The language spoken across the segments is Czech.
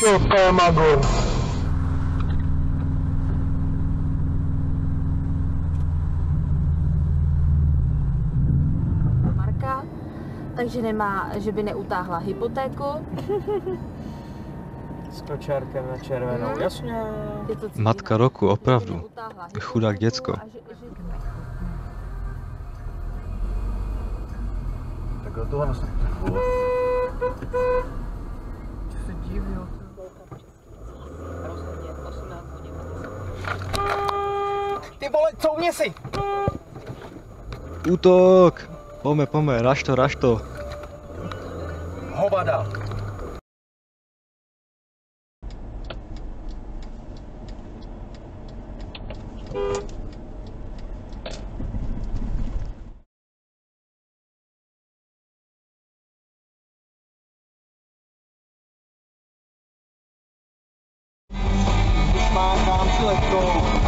Píčovka je magor. Marka, takže nemá, že by neutáhla hypotéku. S kočárkem na červenou, Mhm. jasně. Matka roku, opravdu. Chudák děcko. Tak do toho nás Se divil. Vole, co mě si? Útok! Pome, pome, raž to, raž to. Hovada. Nám letkou.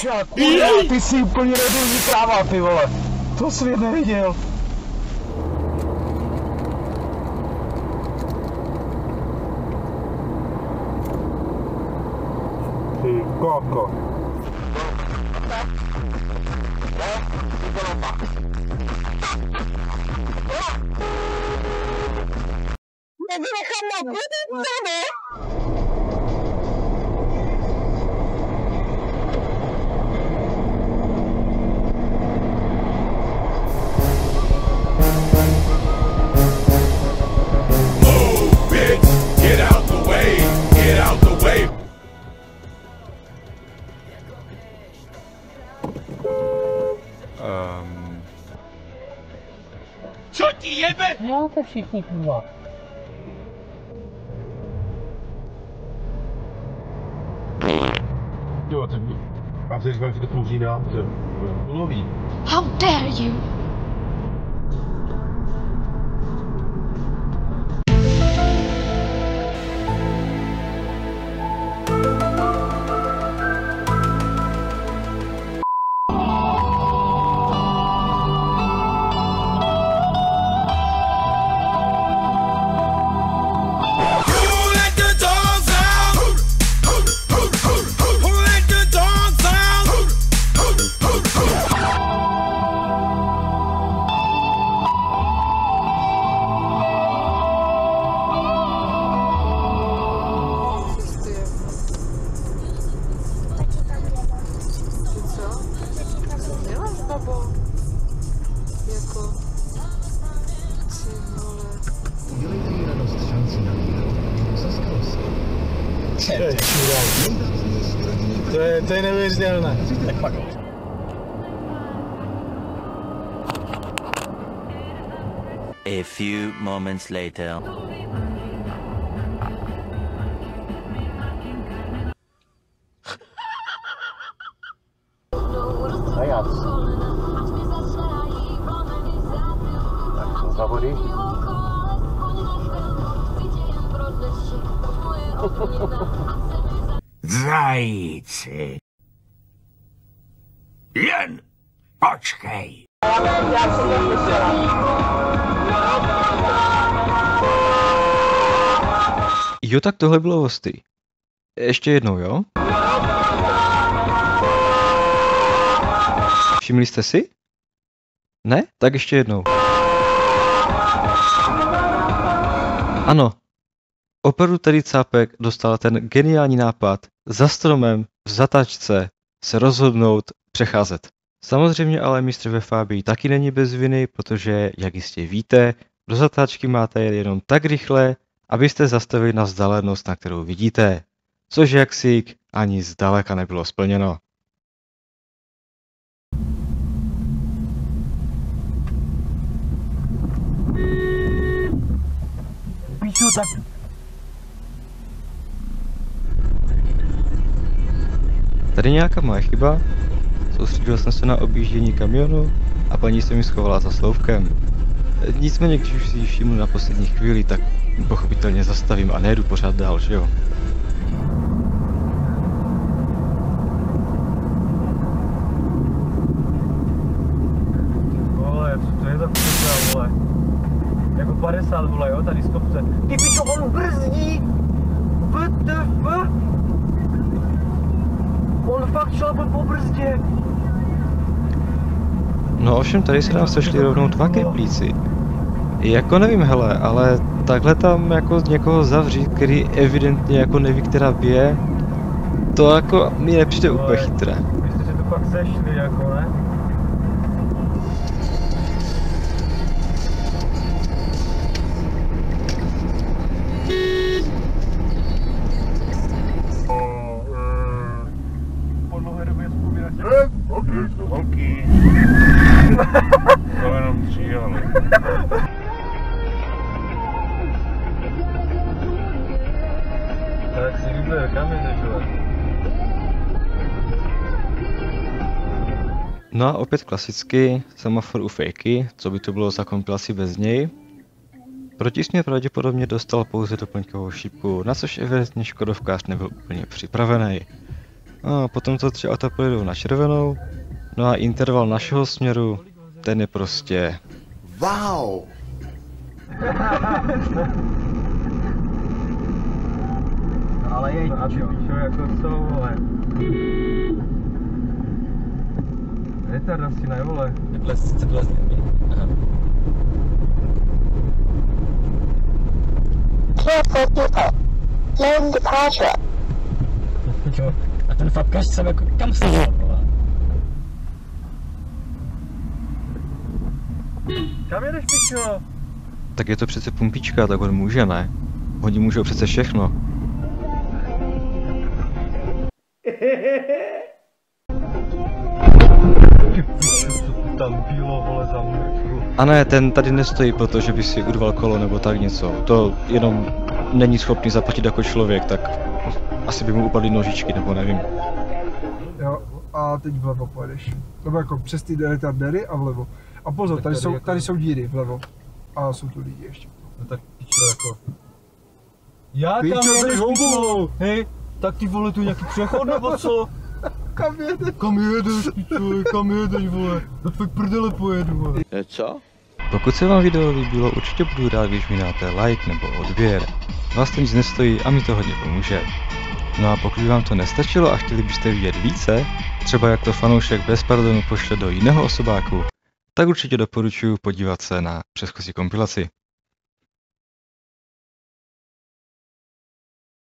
Píča, kurva, ty jsi úplně nebyl kráva, ty vole. To svět neviděl. Ty koko. bitch. Jebe? Máte všichni kurva. Jo, tak říkám, že to kouří dál, to uloví. How dare you! To je čurák. To je, to je neuvěřitelné. A few moments later. Zajíci. Jen počkej. jo, tak tohle bylo hosty. Ještě jednou, jo? Všimli jste si? Ne? Tak ještě jednou. Ano. Opravdu tady Cápek dostal ten geniální nápad za stromem v zatačce se rozhodnout přecházet. Samozřejmě ale mistr ve Fábii taky není bez viny, protože, jak jistě víte, do zatáčky máte jet jenom tak rychle, abyste zastavili na vzdálenost, na kterou vidíte. Což jaksík ani zdaleka nebylo splněno. Píčo, tak Tady nějaká moje chyba? Soustředil jsem se na objíždění kamionu a paní se mi schovala za slovkem. Nicméně, když už si ji všimnu na poslední chvíli, tak pochopitelně zastavím a nejedu pořád dál, že jo? Vole, co to je za vole? Jako 50, vole, jo, tady z kopce. Ty pičo, on brzdí! WTF? On fakt šlape po brzdě. No ovšem tady se nám sešli rovnou dva keplíci. Jako nevím, hele, ale takhle tam jako někoho zavřít, který evidentně jako neví, která bije, to jako mi nepřijde úplně chytré. Vy jste se tu fakt sešli, jako ne? Tak si vyber, kam jdeš, vole? No a opět klasicky, semafor u fejky, co by to bylo za kompilaci bez něj. Protisměr pravděpodobně dostal pouze doplňkovou šípku, na což evidentně Škodovkář nebyl úplně připravený. No a potom to tři auta pojedou na červenou, no a interval našeho směru, ten je prostě... Wow! Jej, a ty píšo, jako co, vole? Retardastina, jo, vole. Takhle sice vlastně. Aha. Careful people. Lane departure. Jo. A ten fapkař jsem jako kam se vole? Kam jedeš, píšo? Tak je to přece pumpička, tak on může, ne? Oni můžou přece všechno. Tam bylo, vole, za mrtvu. A ne, ten tady nestojí, protože by si urval kolo nebo tak něco. To jenom není schopný zaplatit jako člověk, tak asi by mu upadly nožičky, nebo nevím. Jo, a teď vlevo pojedeš. Nebo jako přes ty retardery a vlevo. A pozor, tady tady jsou, jako- tady jsou díry vlevo. A jsou tu lidi ještě. No tak píčo, jako... Já homo! píčo? Hej, tak ty vole, tu nějaký přechod nebo co? Kam jedeš? Kam jedeš, píčo, kam jedeš, vole? Do tvoje prdele pojedu, vole. Co? Pokud se vám video líbilo, určitě budu rád, když mi dáte like nebo odběr. Vás to nic nestojí a mi to hodně pomůže. No a pokud vám to nestačilo a chtěli byste vidět více, třeba jak to fanoušek bez pardonu pošle do jiného osobáku, tak určitě doporučuji podívat se na předchozí kompilaci.